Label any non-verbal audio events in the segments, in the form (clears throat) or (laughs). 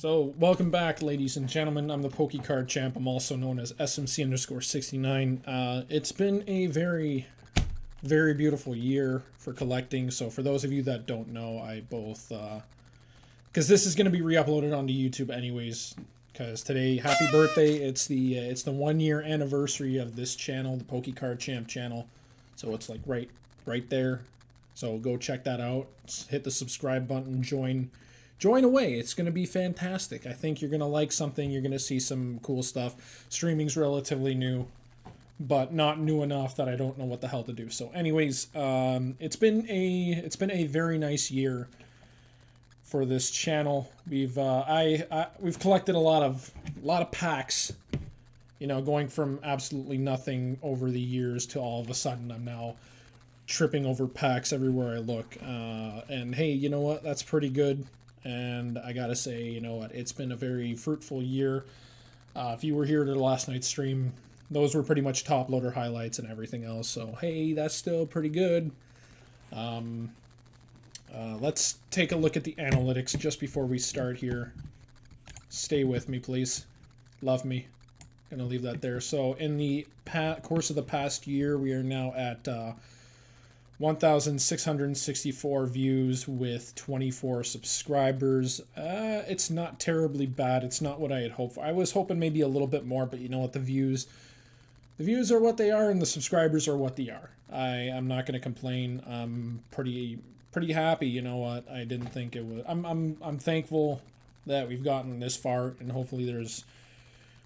So, welcome back, ladies and gentlemen. I'm the PokeCard Champ. I'm also known as SMC underscore 69. Uh, it's been a very, very beautiful year for collecting. So, for those of you that don't know, I both, because uh, this is going to be re-uploaded onto YouTube anyways. Because today, happy birthday! It's the uh, it's the one year anniversary of this channel, the PokeCard Champ channel. So it's like right right there. So go check that out. Hit the subscribe button. Join join away. It's going to be fantastic. I think you're going to like something. You're going to see some cool stuff. Streaming's relatively new, but not new enough that I don't know what the hell to do. So, anyways, um, it's been a it's been a very nice year for this channel. We've uh, I, I we've collected a lot of a lot of packs. You know, going from absolutely nothing over the years to all of a sudden I'm now tripping over packs everywhere I look. Uh, and hey, you know what? That's pretty good. And I gotta say, you know what? It's been a very fruitful year. Uh, if you were here to last night's stream, those were pretty much top loader highlights and everything else. So hey, that's still pretty good. Um, uh, let's take a look at the analytics just before we start here. Stay with me, please. Love me. Gonna leave that there. So in the course of the past year, we are now at uh, 1,664 views with 24 subscribers. Uh, it's not terribly bad. It's not what I had hoped for. I was hoping maybe a little bit more, but you know what? The views, the views are what they are, and the subscribers are what they are. I am not going to complain. I'm pretty pretty happy. You know what? I didn't think it would. I'm I'm I'm thankful that we've gotten this far, and hopefully there's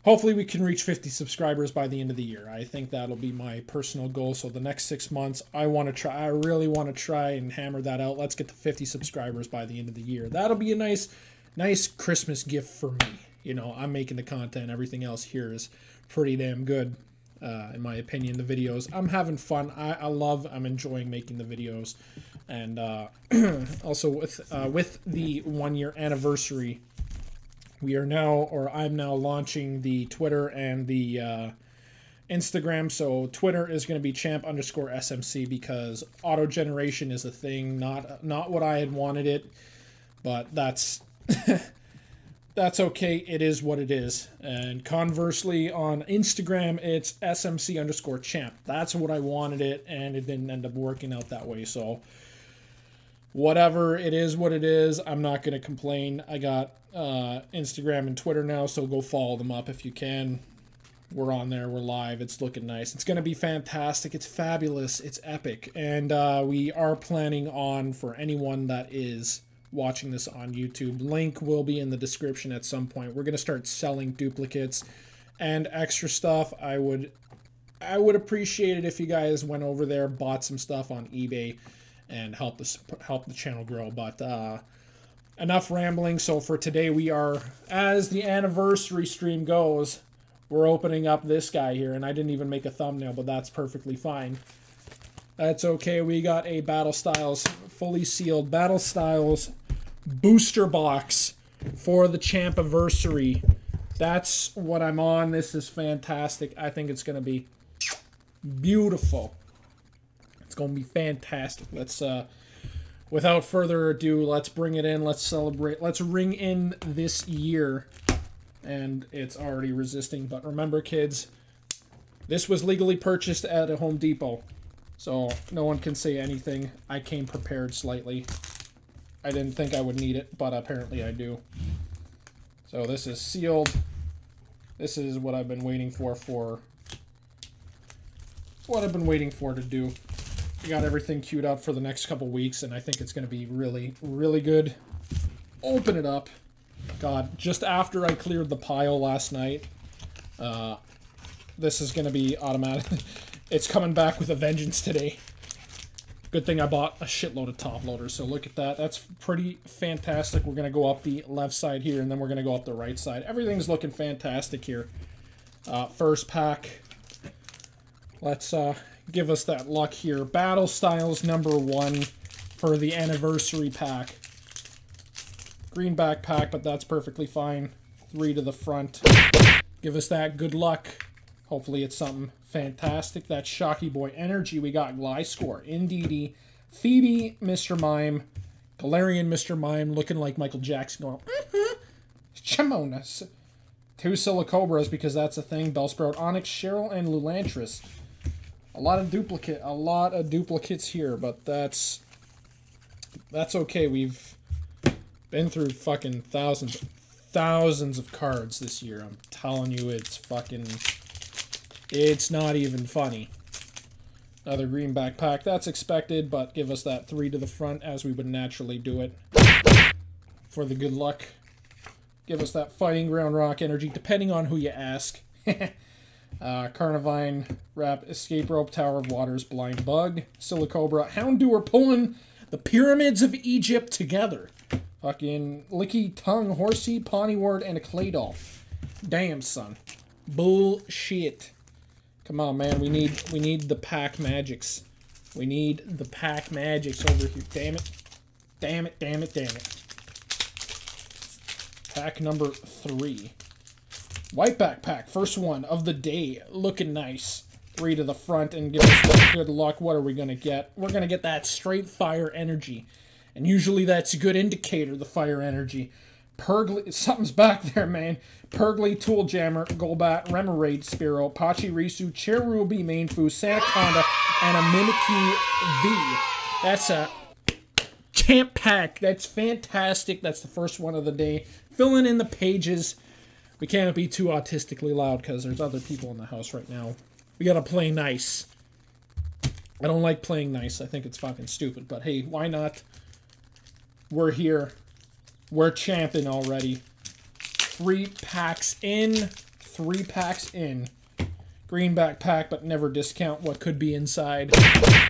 hopefully we can reach 50 subscribers by the end of the year. I think that'll be my personal goal. So the next six months, I want to try. I really want to try and hammer that out. Let's get to 50 subscribers by the end of the year. That'll be a nice, nice Christmas gift for me. You know, I'm making the content. Everything else here is pretty damn good, uh, in my opinion. The videos, I'm having fun. I, I love. I'm enjoying making the videos, and uh, (clears throat) also with uh, with the one year anniversary we are now, or I'm now launching the Twitter and the uh, Instagram. So Twitter is going to be champ underscore SMC because auto generation is a thing, not not what I had wanted it, but that's (laughs) that's okay. It is what it is. And conversely, on Instagram, it's SMC underscore champ. That's what I wanted it, and it didn't end up working out that way. So whatever it is what it is i'm not going to complain. I got uh, instagram and twitter now so go follow them up if you can. We're on there we're live it's looking nice. It's going to be fantastic it's fabulous it's epic. And uh, we are planning on for anyone that is watching this on youtube link will be in the description at some point. We're going to start selling duplicates and extra stuff. I would i would appreciate it if you guys went over there bought some stuff on ebay and help the help the channel grow. But uh, enough rambling. So for today, we are as the anniversary stream goes. We're opening up this guy here, and I didn't even make a thumbnail, but that's perfectly fine. That's okay. We got a Battle Styles fully sealed Battle Styles booster box for the champ anniversary. That's what I'm on. This is fantastic. I think it's going to be beautiful. It's going to be fantastic. Let's, uh, without further ado, let's bring it in. Let's celebrate. Let's ring in this year. And it's already resisting. But remember, kids, this was legally purchased at a Home Depot. So no one can say anything. I came prepared slightly. I didn't think I would need it, but apparently I do. So this is sealed. This is what I've been waiting for for... What I've been waiting for to do. Got everything queued up for the next couple weeks, and I think it's going to be really, really good. Open it up. God, just after I cleared the pile last night, uh, this is going to be automatic. (laughs) it's coming back with a vengeance today. Good thing I bought a shitload of top loaders, so look at that. That's pretty fantastic. We're going to go up the left side here, and then we're going to go up the right side. Everything's looking fantastic here. Uh, first pack. Let's uh, give us that luck here. Battle Styles number one for the anniversary pack. Green backpack, but that's perfectly fine. Three to the front. Give us that good luck. Hopefully it's something fantastic. That Shocky Boy energy. We got Gliscor, Indeedee, Phoebe, Mr. Mime, Galarian Mr. Mime looking like Michael Jackson going, mm-hmm. Shimona. Two Silicobras because that's a thing. Bellsprout, Onix, Cheryl, and Lurantis. A lot of duplicate, a lot of duplicates here, but that's that's okay. We've been through fucking thousands, thousands of cards this year. I'm telling you, it's fucking, it's not even funny. Another green backpack. That's expected, but give us that three to the front as we would naturally do it. For the good luck. Give us that fighting ground rock energy, depending on who you ask. (laughs) uh, Carnivine, Wrap, Escape Rope, Tower of Waters, Blind Bug, Silicobra, Houndour pulling the pyramids of Egypt together. Fucking Licky Tongue, Horsey, Pawniard, and a Claydol. Damn, son. Bullshit. Come on, man. We need we need the pack magics. We need the pack magics over here. Damn it. Damn it, damn it, damn it. Pack number three. White backpack, first one of the day. Looking nice. Three to the front and give us good luck. What are we going to get? We're going to get that straight fire energy. And usually that's a good indicator, the fire energy. Purgly, something's (laughs) back there, man. Purgly, Tool Jammer, Golbat, Remoraid, Spearow, Pachirisu, Cherubi, Mienfoo, Sandaconda, and a Mimikyu V. That's a champ pack. That's fantastic. That's the first one of the day filling in the pages. We can't be too autistically loud because there's other people in the house right now. We gotta play nice. I don't like playing nice. I think it's fucking stupid. But hey, why not? We're here. We're champing already. Three packs in. Three packs in. Green backpack, but never discount what could be inside.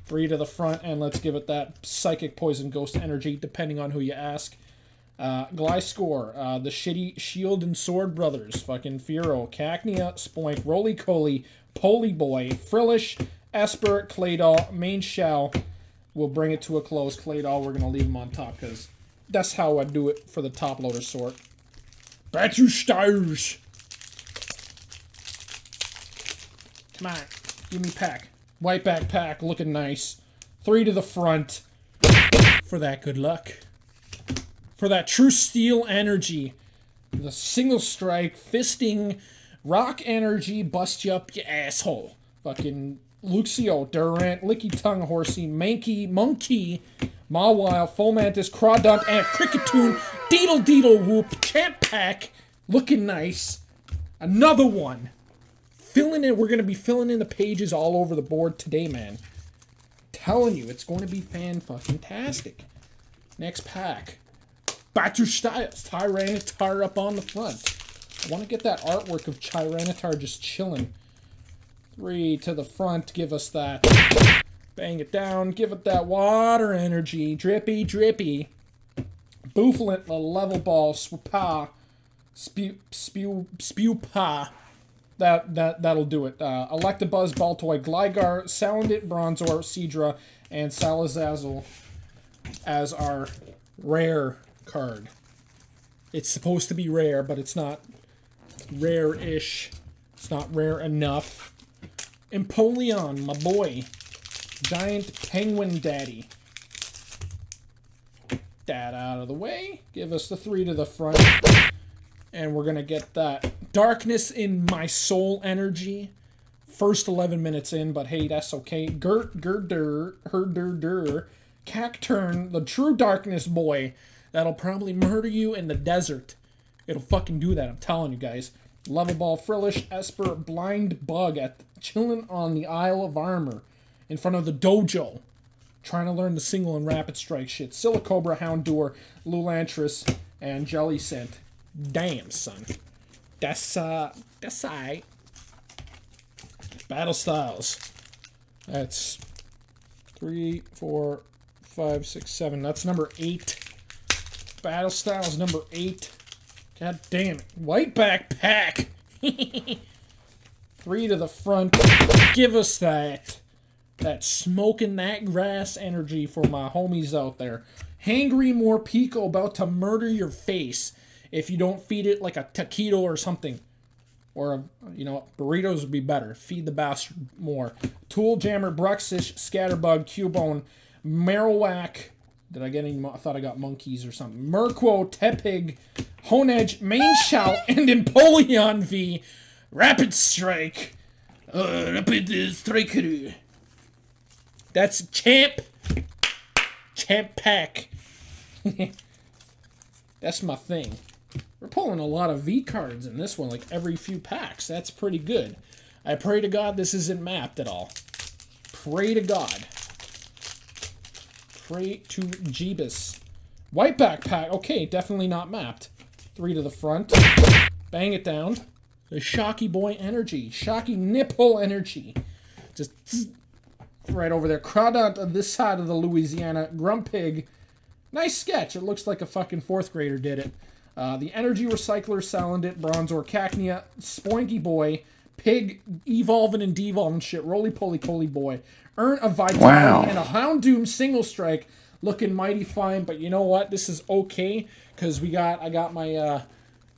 Three to the front, and let's give it that Psychic Poison Ghost energy, depending on who you ask. Uh, Gliscor, uh, the shitty Shield and Sword Brothers, fucking Firo, Cacnea, Spoink, Roly Coly, Boy, Frillish, Espurr, Claydol, Main Shell. We'll bring it to a close. Claydol, we're going to leave him on top because that's how I do it for the top loader sort. Battle Stars. Come on, give me pack. White backpack, looking nice. Three to the front for that good luck for that true steel energy. The single strike, fisting, rock energy, bust you up, you asshole. Fucking Luxio, Durant, Licky Tongue, Horsey, Mankey, Monkey, Mawile, Fomantis, Crawdaunt, and Kricketune, Deedle Deedle Whoop, Champ Pack, looking nice. Another one. Filling in, we're going to be filling in the pages all over the board today, man. Telling you, it's going to be fan-fucking-tastic. Next pack. Batu Styles, Tyranitar up on the front. I want to get that artwork of Tyranitar just chilling. Three to the front, give us that. Bang it down, give it that water energy. Drippy, drippy. Bouffalant, the level ball, swapa. Spew, spew, spew pa. That, that, that'll do it. Uh, Electabuzz, Baltoy, Gligar, Salandit, Bronzor, Seadra, and Salazzle as our rare card. It's supposed to be rare, but it's not rare-ish. It's not rare enough. Empoleon, my boy. Giant Penguin Daddy. That out of the way. Give us the three to the front. And we're going to get that Darkness in My Soul energy. First 11 minutes in, but hey, that's okay. Gert, Gerder, Herder, Der. Cacturne, the true darkness boy that'll probably murder you in the desert. It'll fucking do that, I'm telling you guys. Level Ball, Frillish, Espurr, Blind Bug at chilling on the Isle of Armor in front of the dojo. Trying to learn the single and rapid strike shit. Silicobra, Houndour, Lurantis, and Jellicent. Damn, son. That's, uh, that's I. Battle Styles. That's three, four, five, six, seven. That's number eight. Battle Styles number eight. God damn it. White backpack. (laughs) Three to the front. Give us that. That smoking that grass energy for my homies out there. Hangry Morpeko about to murder your face if you don't feed it like a taquito or something. Or, a, you know, burritos would be better. Feed the bastard more. Tool Jammer, Bruxish, Scatterbug, Cubone, Marowak, Did I get any? I thought I got monkeys or something. Murkrow, Tepig, Honedge, Main Shout, (laughs) and Empoleon V. Rapid Strike. Uh, Rapid Strike. That's Champ. Champ Pack. (laughs) That's my thing. We're pulling a lot of V cards in this one, like every few packs. That's pretty good. I pray to God this isn't mapped at all. Pray to God. Pray to Jeebus. White backpack. Okay, definitely not mapped. Three to the front. Bang it down. The Shocky Boy energy. Shocky Nipple energy. Just right over there. Crawdaunt on this side of the Louisiana. Grumpig. Nice sketch. It looks like a fucking fourth grader did it. Uh, the Energy Recycler, Salandit, Bronzor, Cacnea, Spoinky Boy, Pig, Evolving and Devolving shit, Roly Poly Poly Boy. Urn a Vitality wow. and a Houndoom single strike. Looking mighty fine, but you know what? This is okay because we got I got my uh,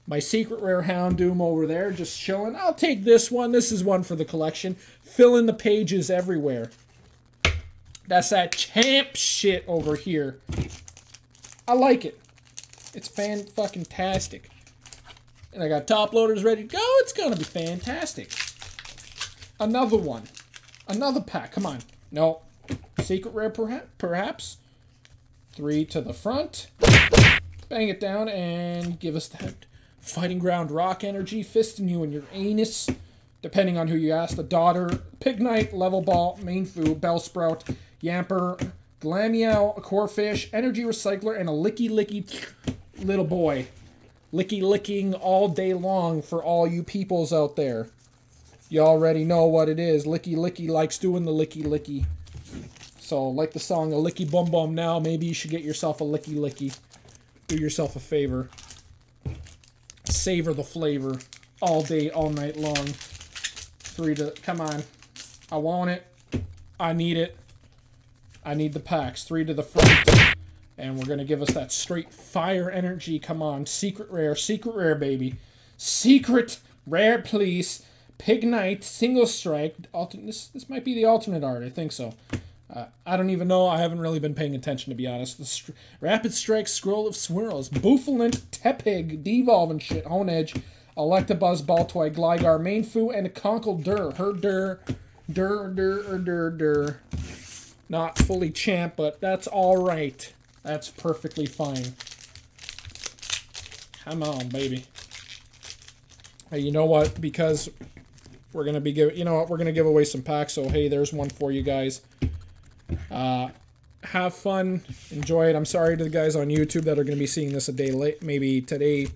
my secret rare Houndoom over there just chilling. I'll take this one. This is one for the collection. Fill in the pages everywhere. That's that champ shit over here. I like it. It's fan fucking tastic. And I got top loaders ready to go. It's gonna be fantastic. Another one. Another pack. Come on. No. Secret rare perhaps. Three to the front. Bang it down and give us that fighting ground rock energy. Fisting you in your anus. Depending on who you ask. The daughter. Pignite, level ball, Mienfoo, Bellsprout, Yamper, Glameow, Corphish, Energy Recycler, and a Licky Licky little boy. Licky licking all day long for all you peoples out there. You already know what it is. Licky Licky likes doing the licky licky. So, like the song A Licky Bum Bum now, maybe you should get yourself a Licky Licky. Do yourself a favor. Savor the flavor all day, all night long. Three to, come on. I want it. I need it. I need the packs. Three to the front. And we're going to give us that straight fire energy. Come on. Secret rare. Secret rare, baby. Secret rare, please. Pignite. Single strike. Altern this, this might be the alternate art. I think so. Uh, I don't even know. I haven't really been paying attention, to be honest. The Rapid Strike Scroll of Swirls. Bouffalant, Tepig, Devolve and shit. Honedge. Electabuzz, Baltoy, Gligar, Mienfoo, and Conkeldurr. Her dur. Dur, dur, dur, dur. Not fully champ, but that's all right. That's perfectly fine. Come on, baby. Hey, you know what? Because we're gonna be give, you know what? We're gonna give away some packs. So hey, there's one for you guys. Uh, have fun, enjoy it. I'm sorry to the guys on YouTube that are gonna be seeing this a day late, maybe today,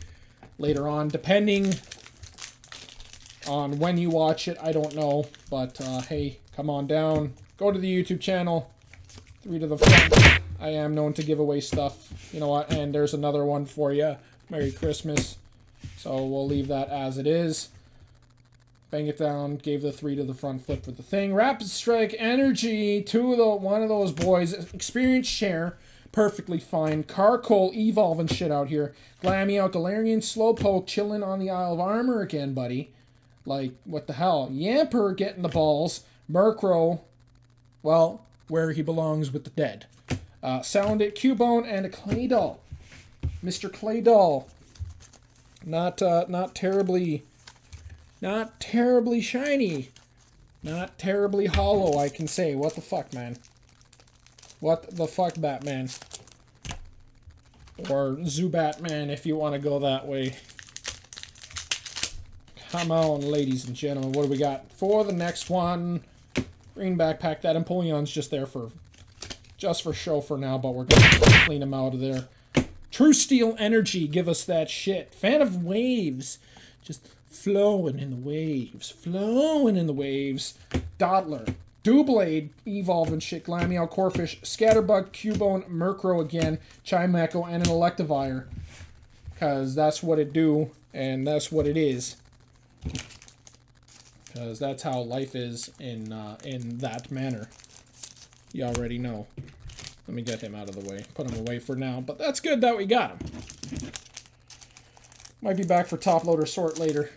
later on, depending on when you watch it. I don't know, but uh, hey, come on down, Go to the YouTube channel. Three to the front. I am known to give away stuff. You know what? And there's another one for you. Merry Christmas. So we'll leave that as it is. Bang it down. Gave the three to the front flip for the thing. Rapid Strike Energy. Two of the one of those boys. Experience share. Perfectly fine. Carkol evolving shit out here. Glameow, Galarian, Slowpoke chilling on the Isle of Armor again, buddy. Like, what the hell? Yamper getting the balls. Murkrow well, where he belongs with the dead. Uh, Salandit, Cubone, and a Clay Doll. Mr. Clay Doll. Not, uh, not terribly, not terribly shiny. Not terribly holo, I can say. What the fuck, man? What the fuck, Batman? Or Zubatman, if you want to go that way. Come on, ladies and gentlemen. What do we got for the next one? Green backpack. That Empoleon's just there for just for show for now, but we're going to clean him out of there. True Steel Energy, give us that shit. Fan of waves. Just flowing in the waves. Flowing in the waves. Dottler. Doublade, Evolve and shit. Glameow, Corphish, Scatterbug, Cubone, Murkrow again, Chimecho, and an Electivire. Because that's what it do, and that's what it is because that's how life is in uh, in that manner. You already know. Let me get him out of the way. Put him away for now, but that's good that we got him. Might be back for top loader sort later.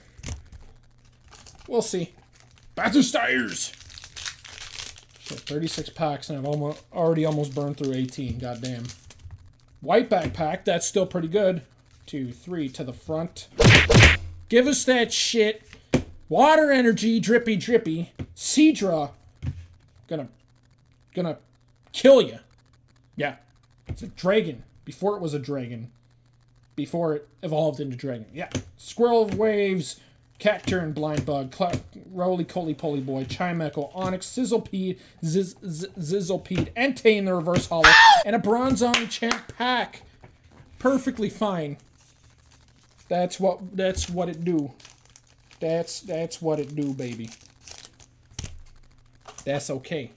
We'll see. Battlestires! So 36 packs and I've almost, already almost burned through 18. Goddamn. White backpack, that's still pretty good. Two, three, to the front. Give us that shit. Water energy, drippy, drippy. Seadra, gonna, gonna kill you. Yeah, it's a dragon. Before it was a dragon. Before it evolved into dragon. Yeah. Squirrel Waves, Cacturne, Blind Bug, Roly Coly Poly Boy, Chimecho, Onix, Sizzlepede, Ziz Zizzlepede, Entei in the reverse holo, and a bronze Bronzong Champ Pack. Perfectly fine. That's what that's what it do. That's that's what it do, baby. That's okay.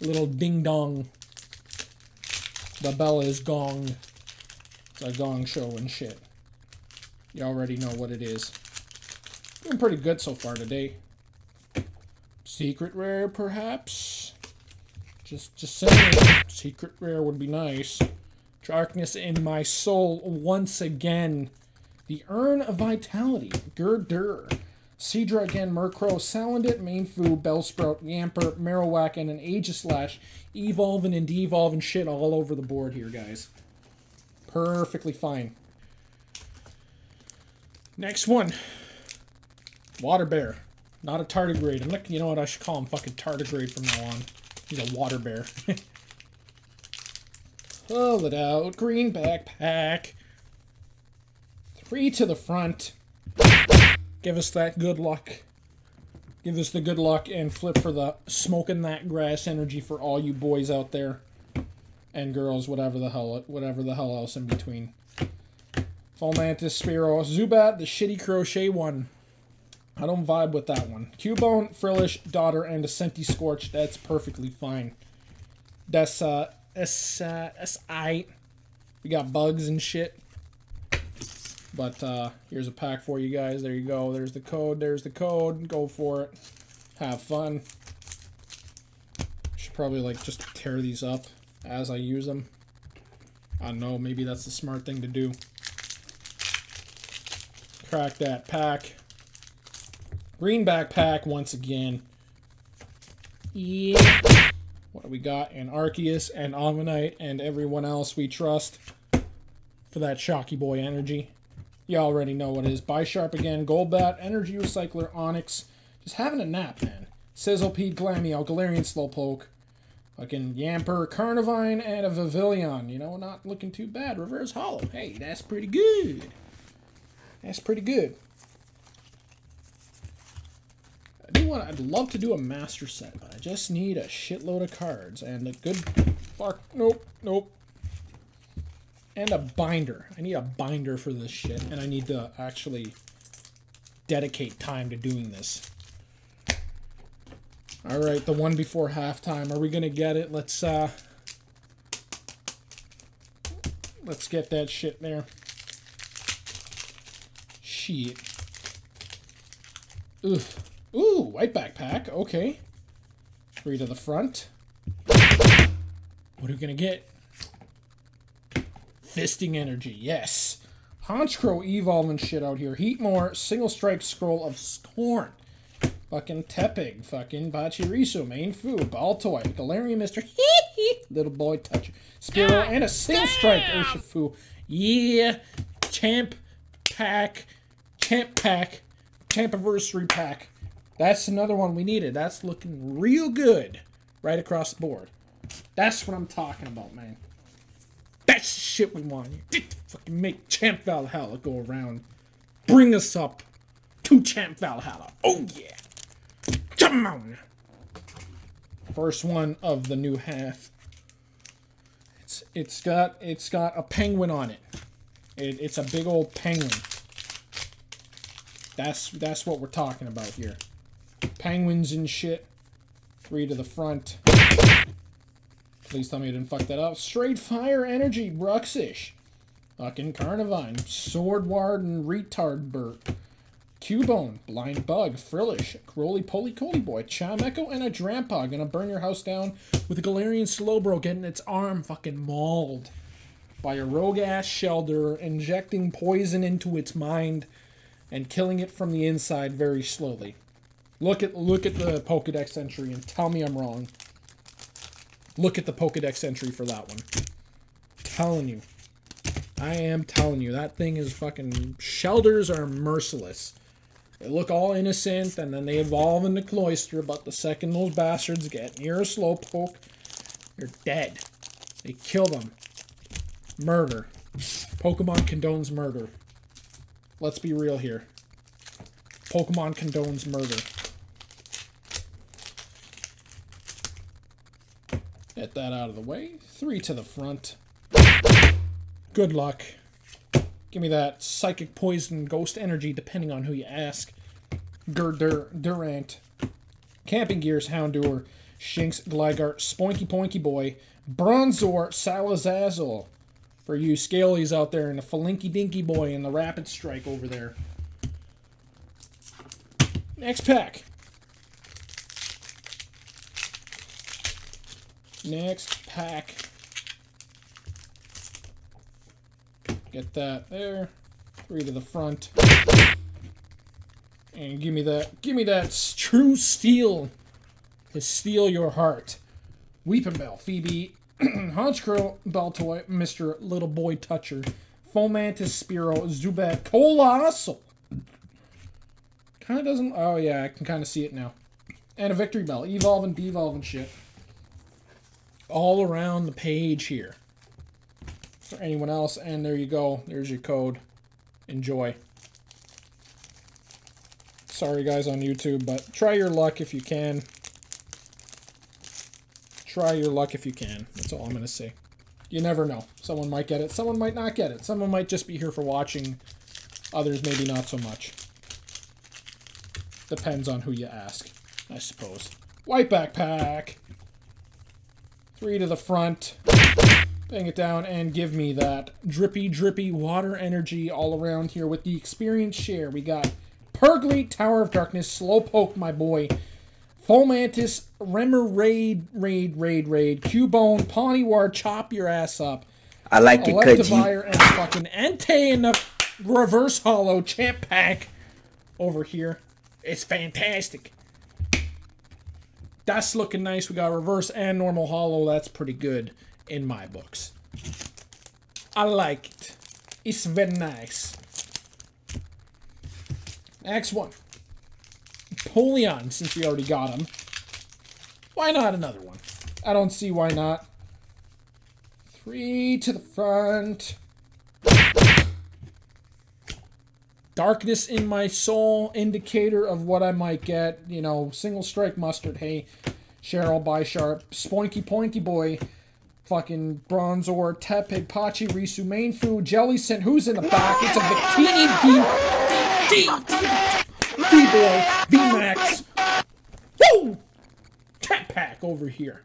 Little ding dong. The bell is gong. It's a gong show and shit. You already know what it is. Doing pretty good so far today. Secret rare, perhaps? Just, just saying. Secret rare would be nice. Darkness in my soul once again. The Urn of Vitality. Gurdurr. Seadra again, Murkrow, Salandit, Mienfoo, Bellsprout, Yamper, Marowak, and an Aegislash. Evolving and devolving shit all over the board here, guys. Perfectly fine. Next one. Water Bear. Not a tardigrade. I'm not, you know what, I should call him fucking tardigrade from now on. He's a water bear. (laughs) Pull it out. Green backpack. Three to the front. Give us that good luck. Give us the good luck and flip for the smoking that grass energy for all you boys out there. And girls, whatever the hell whatever the hell else in between. Fomantis, Spearow, Zubat, the shitty crochet one. I don't vibe with that one. Cubone, Frillish, Daughter, and a Centiskorch. That's perfectly fine. That's, uh, that's, uh, that's I. We got bugs and shit. But uh, here's a pack for you guys. There you go. There's the code. There's the code. Go for it. Have fun. Should probably like just tear these up as I use them. I don't know. Maybe that's the smart thing to do. Crack that pack. Green backpack once again. Yeah. What do we got? An Arceus and Omanyte and everyone else we trust for that Shocky Boy energy. You already know what it is. Bisharp again, Golbat, Energy Recycler, Onix. Just having a nap, man. Sizzlepede, Glameow, Galarian Slowpoke. Fucking Yamper, Carnivine, and a Vivillon. You know, not looking too bad. Reverse Holo. Hey, that's pretty good. That's pretty good. I do want. I'd love to do a master set, but I just need a shitload of cards and a good. Fuck. Nope. Nope and a binder. I need a binder for this shit, and I need to actually dedicate time to doing this. All right, the one before halftime. Are we gonna get it? Let's uh, let's get that shit there. Shit. Ooh, white backpack. Okay. Three to the front. What are we gonna get? Fisting energy, yes. Honchkrow evolving shit out here. Heatmor, single strike scroll of Scorn. Fucking Tepig, fucking Pachirisu, main food, Baltoy, Galarian Mister, (laughs) little boy toucher, Spearow, and a single strike Urshifu. Yeah, champ pack, champ pack, champ anniversary pack. That's another one we needed. That's looking real good right across the board. That's what I'm talking about, man. Shit we want. You fucking make Champ Valhalla go around. Bring us up to Champ Valhalla. Oh yeah. Come on. First one of the new half. It's it's got it's got a penguin on it. it it's a big old penguin. That's that's what we're talking about here. Penguins and shit. Three to the front. Please tell me I didn't fuck that up. Straight Fire Energy, Bruxish. Fucking Carnivine. Swordward and Retard Burt. Cubone, Blind Bug, Frillish, Roly Poly Coly Boy, Chimecho, and a Drampa. Gonna burn your house down with a Galarian Slowbro getting its arm fucking mauled by a rogue ass Shellder, injecting poison into its mind and killing it from the inside very slowly. Look at look at the Pokedex entry and tell me I'm wrong. Look at the Pokedex entry for that one. telling you. I am telling you, that thing is fucking. Shellders are merciless. They look all innocent and then they evolve into Cloyster, but the second those bastards get near a slowpoke, they're dead. They kill them. Murder. Pokemon condones murder. Let's be real here. Pokemon condones murder. Get that out of the way. Three to the front. Good luck. Give me that psychic poison ghost energy, depending on who you ask. Dur Dur Durant. Camping Gears Houndour. Shinx Gligar. Spoinky Poinky Boy. Bronzor Salazzle. For you scalies out there and the Falinky Dinky Boy and the Rapid Strike over there. Next pack. Next pack. Get that there. Three to the front. And give me that, give me that true steel to steal your heart. Weepinbell, Phoebe, (clears throat) Honchkrow, Baltoy, Mr. Little Boy Toucher, Fomantis, Spearow, Zubat, Coalossal. Kind of doesn't, oh yeah, I can kind of see it now. And a Victreebel, Evolve and Devolve and shit. All around the page here for anyone else. And there you go. There's your code. Enjoy. Sorry, guys, on YouTube, but try your luck if you can. Try your luck if you can. That's all I'm going to say. You never know. Someone might get it. Someone might not get it. Someone might just be here for watching. Others maybe not so much. Depends on who you ask, I suppose. White backpack. Three to the front. Bang it down and give me that drippy, drippy water energy all around here with the experience share. We got Purgly, Tower of Darkness, Slowpoke, my boy, Fomantis, Remmer, Raid, Raid, Raid, Raid, Cubone, Pawniard, Chop Your Ass Up. I like it, Electivire, and fucking Entei in the reverse holo champ pack over here. It's fantastic. That's looking nice. We got reverse and normal holo. That's pretty good in my books. I like it. It's very nice. Next one. Napoleon, since we already got him. Why not another one? I don't see why not. Three to the front. Darkness in my soul, indicator of what I might get. You know, single strike mustard. Hey, Cheryl Bisharp. Spoinky Poinky Boy, fucking Bronzor, Tepig, Pachi, Risu, main food, Jellicent, who's in the back? It's a Victini D, D, D, D-Boy, V-Max. Woo! Cat Pack over here.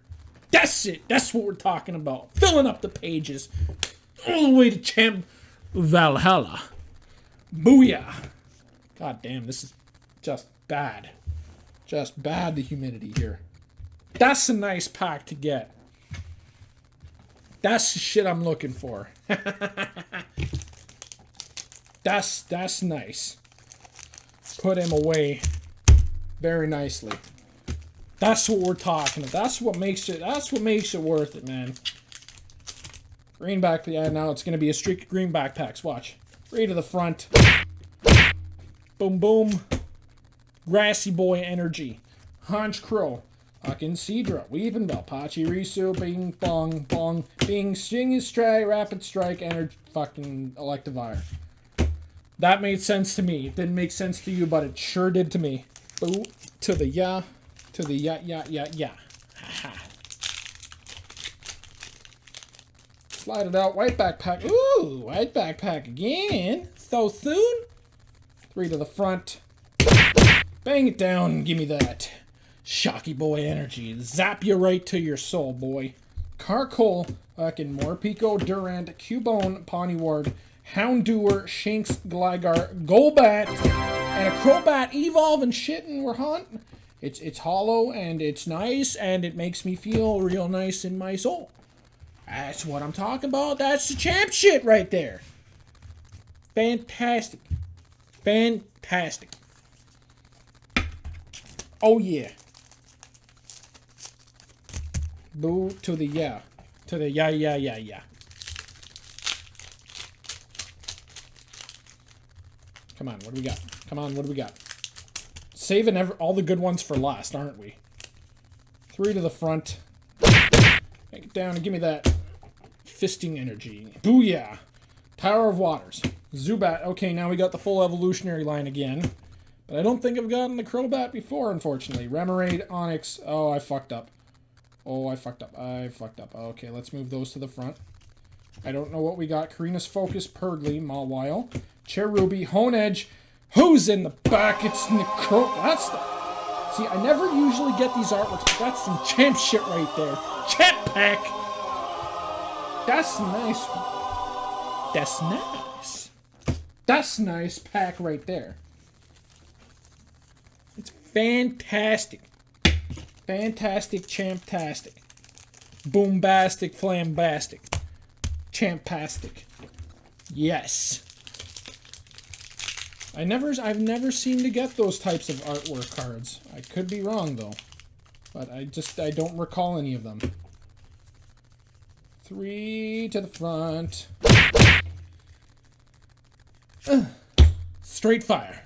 That's it. That's what we're talking about. Filling up the pages. All the way to Champ Valhalla. Booyah. God damn, this is just bad. Just bad, the humidity here. That's a nice pack to get. That's the shit I'm looking for. (laughs) that's that's nice. Put him away very nicely. That's what we're talking about. That's what makes it that's what makes it worth it, man. Greenback, yeah, now it's gonna be a streak of green backpacks. Watch. Right to the front. Boom boom. Grassy boy energy. Honchkrow. Fucking Seadra, Weepinbell, Pachi Risu, Bing Bong Bong, Bing Sting Strike, Rapid Strike, Energy fucking Electivire. That made sense to me. It didn't make sense to you, but it sure did to me. Boo to the yeah, to the yeah, yeah, yeah, yeah. Ha Slide it out. White backpack. Ooh, white backpack again. So soon. Three to the front. Bang it down. Give me that. Shocky boy energy. Zap you right to your soul, boy. Carkol, fucking Morpeko, Durant, Cubone, Pawniard, Houndour, Shinx, Gligar, Golbat, and a Crobat Evolve and shit, and we're hunting. It's, it's holo, and it's nice, and it makes me feel real nice in my soul. That's what I'm talking about. That's the champ shit right there. Fantastic. Fantastic. Oh, yeah. Boo to the yeah. To the yeah, yeah, yeah, yeah. Come on, what do we got? Come on, what do we got? Saving every, all the good ones for last, aren't we? Three to the front. Get down and give me that fisting energy. Booyah! Tower of Waters. Zubat. Okay, now we got the full evolutionary line again. But I don't think I've gotten the Crobat before, unfortunately. Remoraid, Onix. Oh, I fucked up. Oh, I fucked up. I fucked up. Okay, let's move those to the front. I don't know what we got. Korrina's Focus, Purgly, Mawile, Cherubi, Honedge. Who's in the back? It's Necro... That's the... See, I never usually get these artworks, but that's some champ shit right there. Champ pack! That's nice. That's nice. That's nice pack right there. It's fantastic. Fantastic, champtastic. Boombastic, flambastic. Champastic. Yes. I never, I've never seemed to get those types of artwork cards. I could be wrong though, but I just, I don't recall any of them. Three to the front. Straight fire.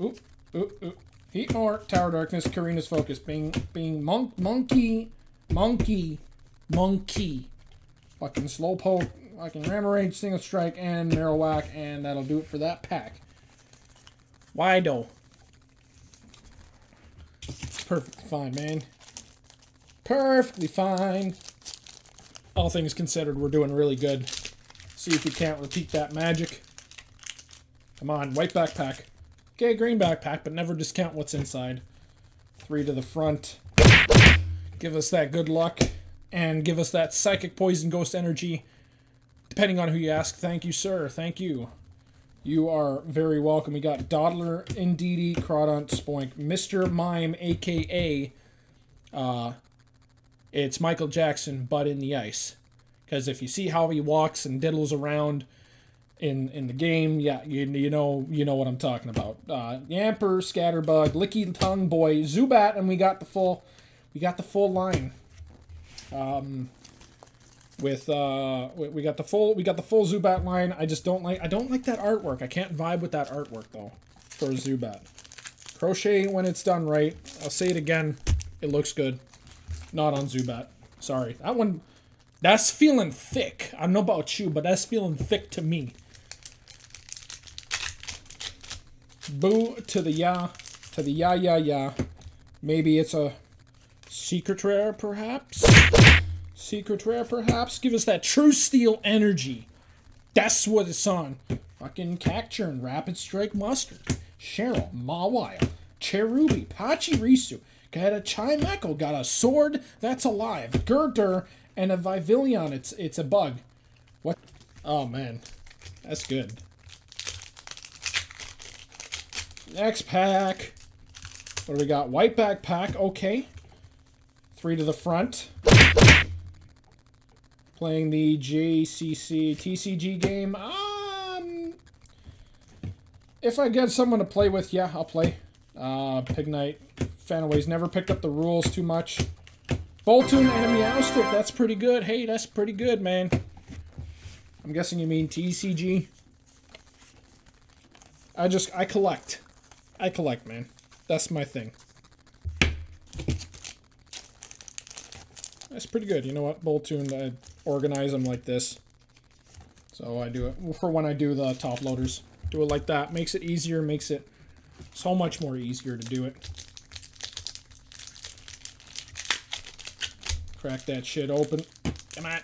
Oop, oop, oop. Heatmor. Tower Darkness. Korrina's Focus. Being, being monk, monkey, monkey, monkey. Fucking Slowpoke. Fucking Remoraid, Single Strike, and Marowak, and that'll do it for that pack. Wido. Perfectly fine, man. Perfectly fine. All things considered, we're doing really good. See if we can't repeat that magic. Come on, white backpack. Okay, green backpack, but never discount what's inside. Three to the front. Give us that good luck. And give us that psychic poison ghost energy. Depending on who you ask. Thank you, sir. Thank you. You are very welcome. We got Dottler, Indeedee, Crawdaunt, Spoink, Mr. Mime, aka uh, it's Michael Jackson, but in the ice. Because if you see how he walks and diddles around in in the game, yeah, you, you know you know what I'm talking about. Uh, Yamper, Scatterbug, Licky Tongue Boy, Zubat, and we got the full we got the full line. Um, with uh we got the full we got the full Zubat line. I just don't like I don't like that artwork. I can't vibe with that artwork though for Zubat. Crochet when it's done right. I'll say it again. It looks good. Not on Zubat. Sorry. That one that's feeling thick. I don't know about you, but that's feeling thick to me. Boo to the ya, to the ya ya ya. Maybe it's a secret rare, perhaps? Secret rare, perhaps? Give us that true steel energy. That's what it's on. Fucking Cacturne, Rapid Strike Mustard, Cheryl, Mawile, Cherubi, Pachirisu, got a Chimecho, got a sword that's alive, Gurdurr, and a Vivillon. It's it's a bug. What? Oh man, that's good. Next pack. What do we got? White backpack. Okay. Three to the front playing the JCC TCG game. Um, if I get someone to play with, yeah, I'll play. Uh, Pignite, Fanaways never picked up the rules too much. Boltund and Meowstic, that's pretty good. Hey, that's pretty good, man. I'm guessing you mean TCG. I just, I collect. I collect, man. That's my thing. That's pretty good. You know what? Boltund, I organize them like this. So I do it for when I do the top loaders. Do it like that. Makes it easier, makes it so much more easier to do it. Crack that shit open. Come on.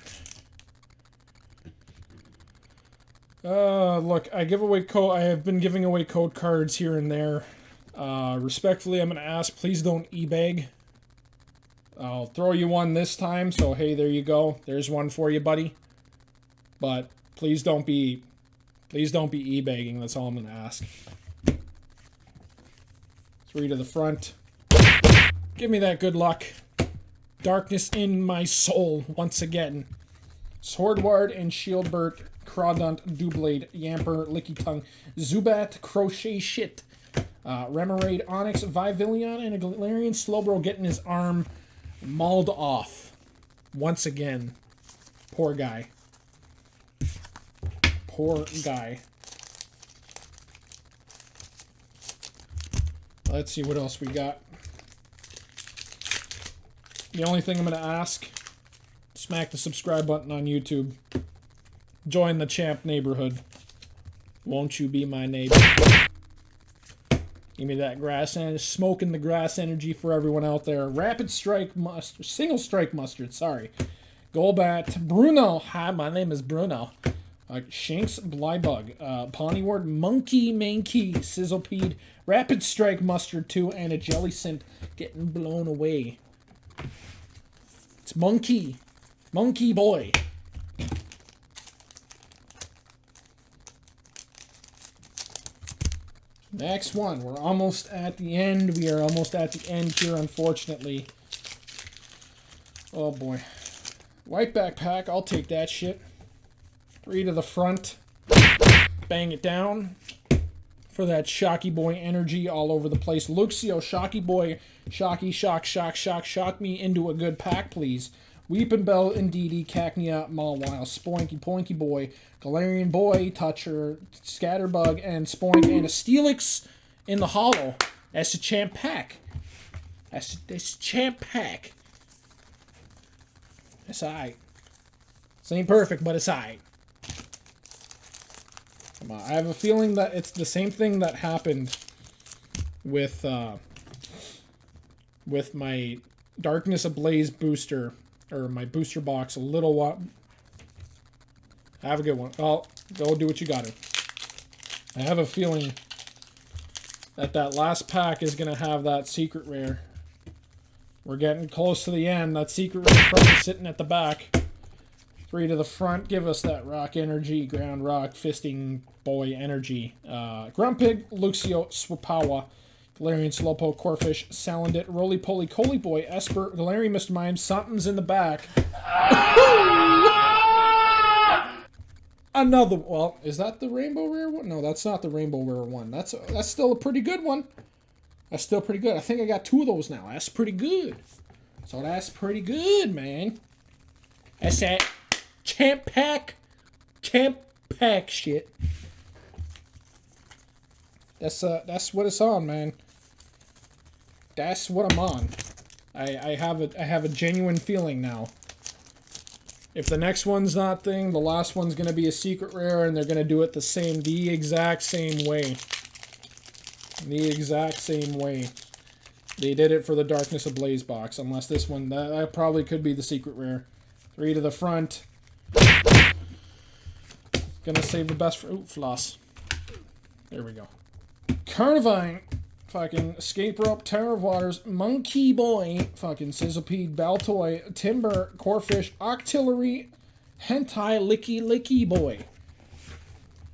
Uh, look, I give away code. I have been giving away code cards here and there. Uh, respectfully, I'm gonna ask, please don't e-bag. I'll throw you one this time, so hey, there you go. There's one for you, buddy. But please don't be, please don't be e-bagging. That's all I'm gonna ask. Three to the front. Give me that good luck. Darkness in my soul once again. Swordward and Shieldbert, Crawdaunt, Doublade, Yamper, tongue. Zubat, Crochet Shit, uh, Remoraid, Onix, Vivillon, and a Galarian Slowbro getting his arm mauled off once again. Poor guy. Poor guy. Let's see what else we got. The only thing I'm going to ask, smack the subscribe button on YouTube. Join the champ neighborhood. Won't you be my neighbor? Give me that grass and smoking the grass energy for everyone out there. Rapid strike mustard, single strike mustard. Sorry, Golbat, Bruno. Hi, my name is Bruno. Uh, Shanks, Blipbug, uh, Pawniard, Monkey, Mankey, Sizzlepede, Rapid Strike, Mustard 2, and a Jellicent getting blown away. It's Monkey. Monkey Boy. Next one. We're almost at the end. We are almost at the end here, unfortunately. Oh, boy. White backpack. I'll take that shit. Three to the front. Bang it down. For that Shocky Boy energy all over the place. Luxio, Shocky Boy, Shocky, Shock, Shock, Shock, Shock me into a good pack, please. Weepinbell, Indeedee, Cacnea, Mawile, Spoinky, Poinky Boy, Galarian Boy, Toucher, Scatterbug, and Spoink, and a Steelix in the hollow. That's a champ pack. That's, that's a champ pack. It's alright. This ain't perfect, but it's alright. Come on. I have a feeling that it's the same thing that happened with, uh, with my Darkness Ablaze booster or my booster box a little while. Have a good one. Well, go do what you gotta. I have a feeling that that last pack is going to have that secret rare. We're getting close to the end. That secret rare is probably sitting at the back. Three to the front. Give us that rock energy, ground rock, fisting boy energy. Uh, Grumpig, Luxio, Swapower, Galarian Slowpoke, Corphish, Salandit, Roly Poly, Coly Boy, Espurr, Galarian Mr. Mime, something's in the back. Another, well, is that the Rainbow Rare one? No, that's not the Rainbow Rare one. That's that's still a pretty good one. That's still pretty good. I think I got two of those now. That's pretty good. So that's pretty good, man. That's that champ pack, champ pack shit. That's uh, that's what it's on, man. That's what I'm on. I I have a I have a genuine feeling now. If the next one's not thing, the last one's gonna be a secret rare, and they're gonna do it the same, the exact same way. The exact same way. They did it for the Darkness Ablaze box, unless this one, that, that probably could be the secret rare. Three to the front. Gonna save the best for, ooh, floss. There we go. Carnivine, fucking Escape Rope, Tower of Waters, Monkey Boy, fucking Sizzlepede, Baltoy, Timburr, Corphish, Octillery, Hentai, Licky Licky Boy.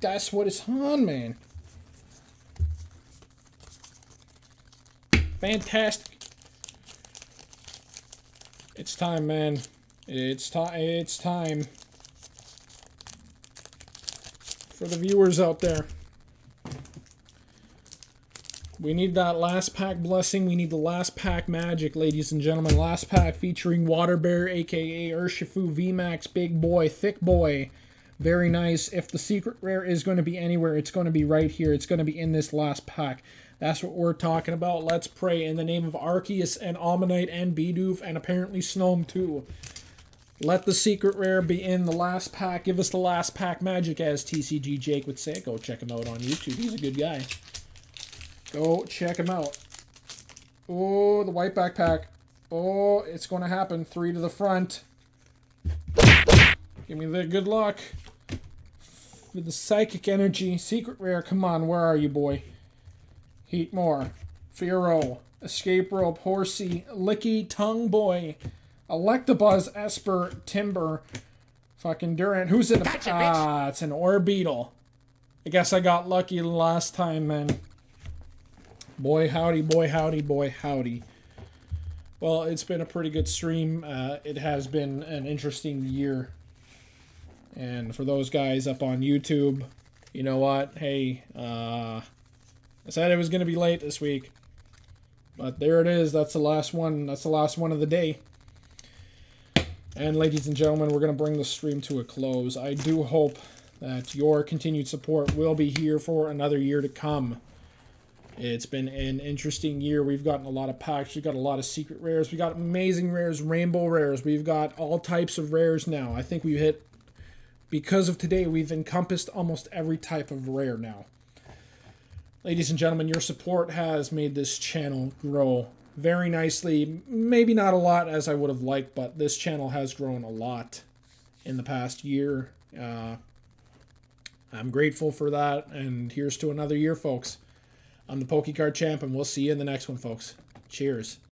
That's what it's on, man. Fantastic. It's time, man. It's time. It's time. For the viewers out there. We need that last pack blessing. We need the last pack magic, ladies and gentlemen. Last pack featuring Water Bear, aka Urshifu, VMAX, Big Boy, Thick Boy. Very nice. If the secret rare is going to be anywhere, it's going to be right here. It's going to be in this last pack. That's what we're talking about. Let's pray in the name of Arceus and Omanyte and Bidoof and apparently Snom too. Let the secret rare be in the last pack. Give us the last pack magic, as TCG Jake would say. Go check him out on YouTube. He's a good guy. Go check him out. Oh, the white backpack. Oh, it's going to happen. Three to the front. Give me the good luck. With the psychic energy. Secret rare. Come on, where are you, boy? Heatmor, Fearow, Escape Rope, Horsey, Licky, Tongue Boy, Electabuzz, Espurr, Timburr, fucking Durant. Who's in the... Gotcha, ah, it's an Orbeetle. I guess I got lucky last time, man. Boy howdy, boy howdy, boy howdy. Well, it's been a pretty good stream. Uh, it has been an interesting year. And for those guys up on YouTube, you know what? Hey, uh, I said it was going to be late this week. But there it is. That's the last one. That's the last one of the day. And ladies and gentlemen, we're going to bring the stream to a close. I do hope that your continued support will be here for another year to come. It's been an interesting year. We've gotten a lot of packs. We've got a lot of secret rares. We've got amazing rares, rainbow rares. We've got all types of rares now. I think we've hit, because of today, we've encompassed almost every type of rare now. Ladies and gentlemen, your support has made this channel grow very nicely. Maybe not a lot as I would have liked, but this channel has grown a lot in the past year. Uh, I'm grateful for that, and here's to another year, folks. I'm the PokeCard Champ, and we'll see you in the next one, folks. Cheers.